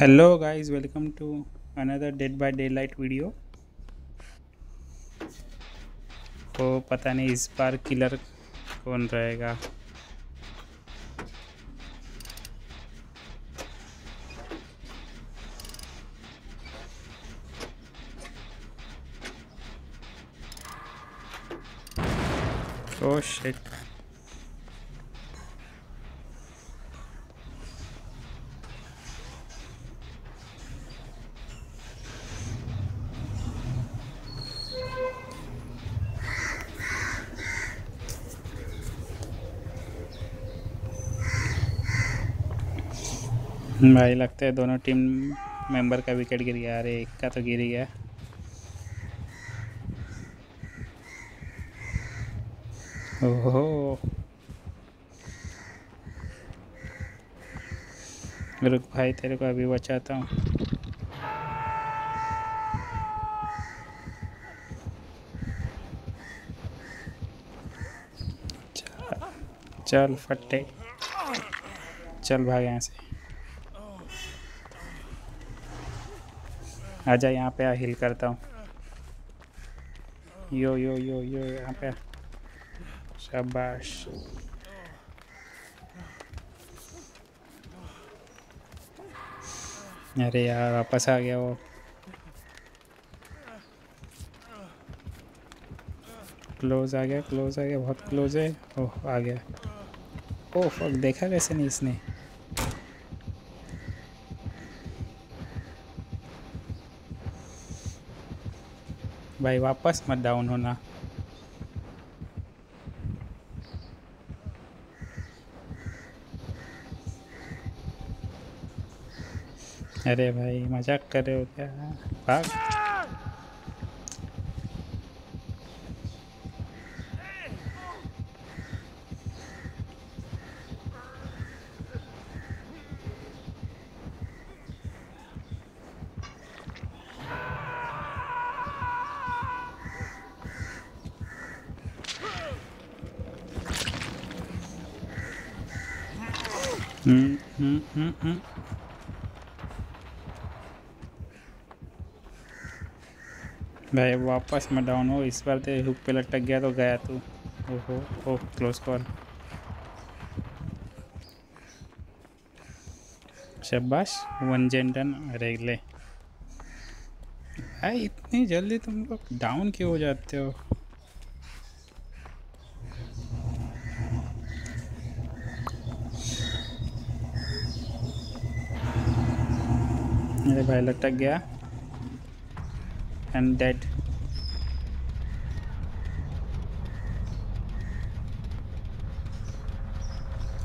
Hello guys welcome to another dead by daylight video तो पता नहीं इस बार किलर कौन रहेगा। ओह शिट भाई, लगता है दोनों टीम मेंबर का विकेट गिर गया। अरे, एक का तो गिर गया। ओहो। रुक भाई, तेरे को अभी बचाता हूँ। चल फट्टे चल भाग यहाँ से। आजा यहाँ पे हिल करता हूँ। यो यो यो यो, यहाँ पे शाबाश। अरे यार, वापस आ गया वो। क्लोज आ गया क्लोज आ गया, बहुत क्लोज है। ओह, आ गया। ओह फक देखा कैसे नहीं इसने? भाई वापस मत डाउन होना अरे भाई मज़ाक कर रहे हो क्या? भाग। हम्म हम्म हम्म। भाई, वापस मैं डाउन हो, इस बार तेरे हुक पे लटक गया तो गया तू। ओहो ओह क्लोज कॉल शाबाश वन जेंटन अरे ले। भाई, इतनी जल्दी तुम लोग डाउन क्यों हो जाते हो? अरे भाई लटक गया। एंड डेड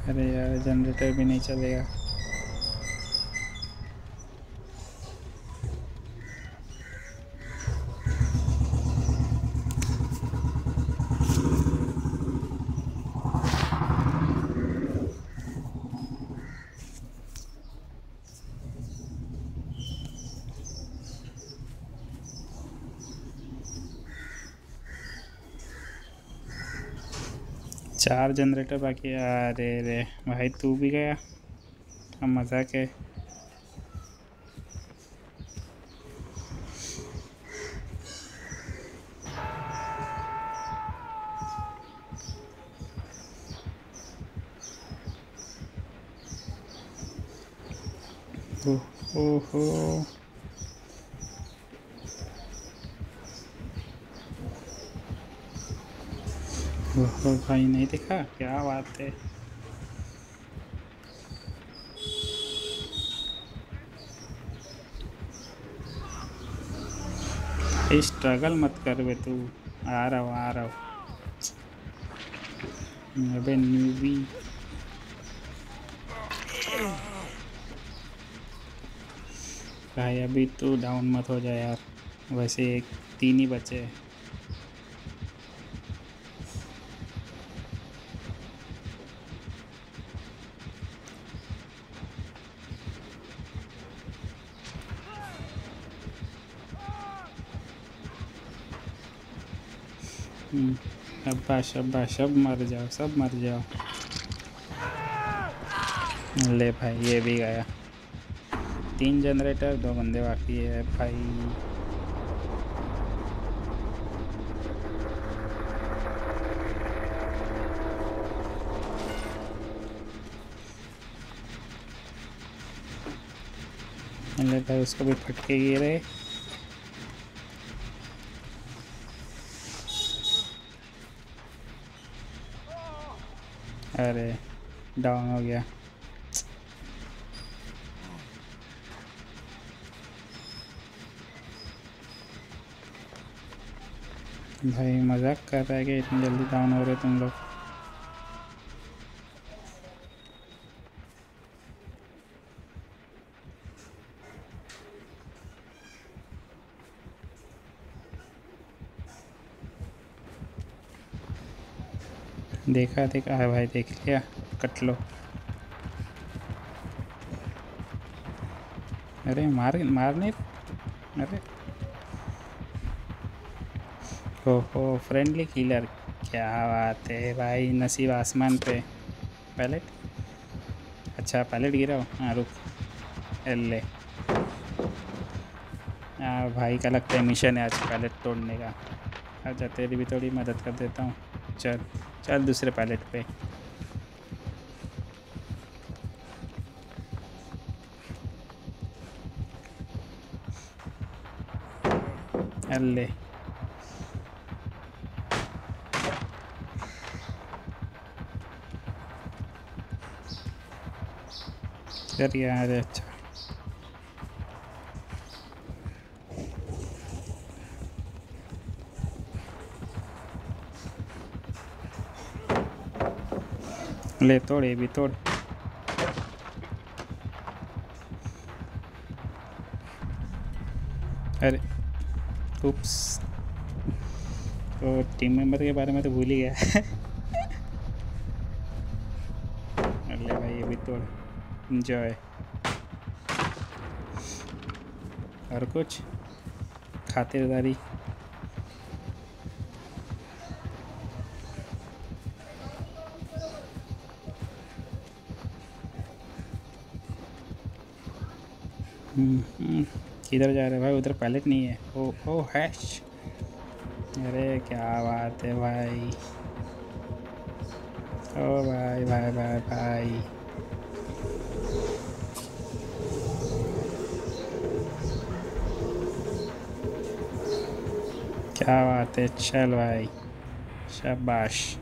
अरे यार जनरेटर भी नहीं चलेगा। चार जनरेटर बाकी अरे रे भाई तू भी गया। अब मज़ाक है ओह। ओहो भाई नहीं देखा? क्या बात है। स्ट्रगल मत कर बे तू। आ रहा हूँ आ रहा। हूँ अबे न्यूबी भाई, अभी तू डाउन मत हो जाए यार। वैसे एक तीन ही बचे। हैं शाबाश शाबाश सब मर जाओ, सब मर जाओ। ले भाई, ये भी गया। तीन जनरेटर, दो बंदे बाकी है भाई। ले भाई, उसको भी फटके गिरे। अरे डाउन हो गया। भाई, मज़ाक कर रहा है कि इतनी जल्दी डाउन हो रहे तुम लोग। देखा देखा। है भाई, देख लिया। कट लो। अरे, मार मारने अरे। ओहो फ्रेंडली किलर क्या बात है भाई, नसीब आसमान पे। पैलेट अच्छा पैलेट गिरा। हो हाँ रुक। ले हाँ भाई का लगता है मिशन है आज पैलेट तोड़ने का। अच्छा तेरी भी थोड़ी मदद कर देता हूँ। चल। चल दूसरे पैलेट पे। अल्ले। यार अच्छा। ले तोड़ ये भी तोड़। अरे, उप्स। तो टीम मेंबर के बारे में तो भूल ही गया। ले भाई, ये भी तोड़। इंजॉय और कुछ? खातिरदारी। किधर जा रहे भाई, उधर पैलेट नहीं है। ओ ओ, हैश। अरे, क्या बात है भाई। ओ, भाई भाई भाई भाई। क्या बात है, चल भाई। शाबाश।